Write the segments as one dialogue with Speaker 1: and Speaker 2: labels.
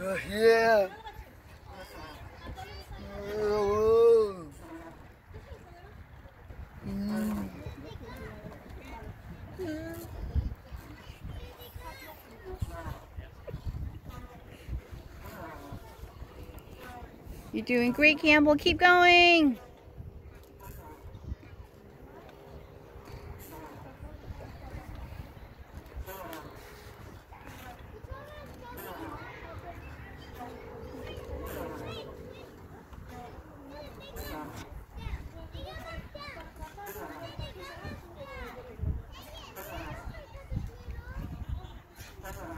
Speaker 1: Uh, yeah. Oh. Mm.
Speaker 2: You're doing great, Campbell. Keep going.
Speaker 1: There.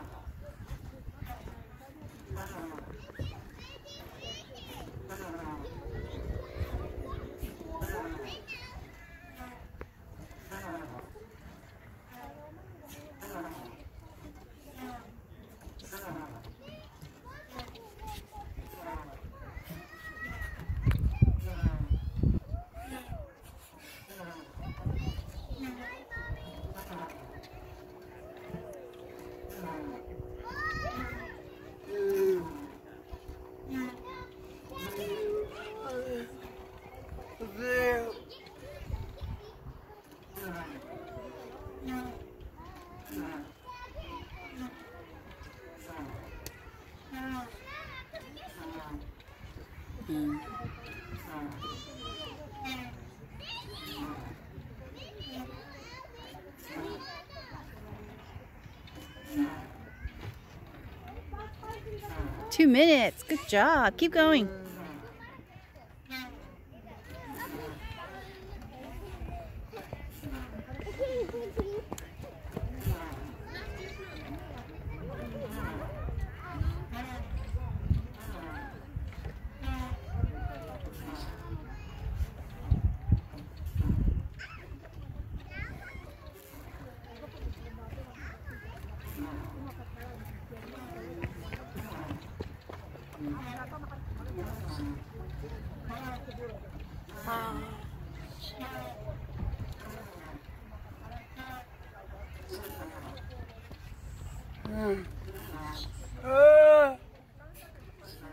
Speaker 1: Mm.
Speaker 2: Two minutes. Good job. Keep going.
Speaker 1: Mm.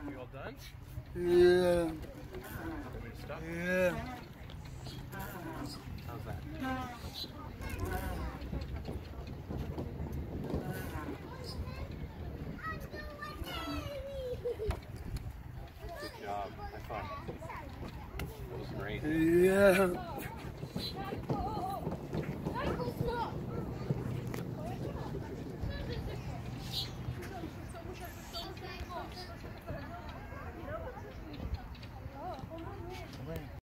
Speaker 3: You all done?
Speaker 1: Yeah.
Speaker 3: Want me to stop?
Speaker 1: Yeah.
Speaker 3: How's that? Good job. High five. That was great.
Speaker 1: Yeah.